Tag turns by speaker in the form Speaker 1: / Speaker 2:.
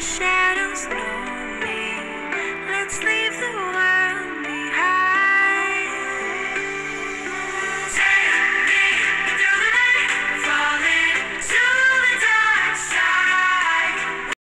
Speaker 1: shadows know